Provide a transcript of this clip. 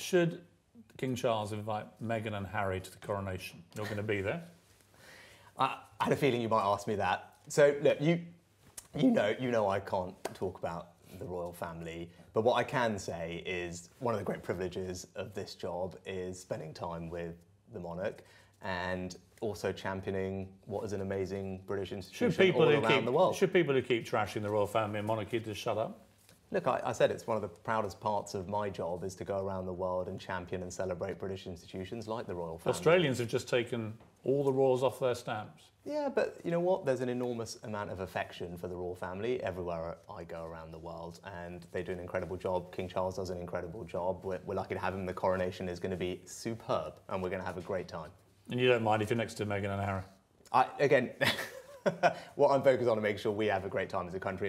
should King Charles invite Meghan and Harry to the coronation? You're going to be there. I, I had a feeling you might ask me that. So look, you you know you know I can't talk about the royal family, but what I can say is one of the great privileges of this job is spending time with the monarch and also championing what is an amazing British institution Should people, all around keep, the world. should people who keep trashing the royal family and monarchy just shut up? Look, I, I said it's one of the proudest parts of my job is to go around the world and champion and celebrate British institutions like the royal family. Australians have just taken all the royals off their stamps. Yeah, but you know what? There's an enormous amount of affection for the royal family everywhere I go around the world, and they do an incredible job. King Charles does an incredible job. We're, we're lucky to have him. The coronation is going to be superb, and we're going to have a great time. And you don't mind if you're next to Meghan and Harry? I, again, what I'm focused on to make sure we have a great time as a country.